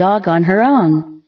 dog on her own.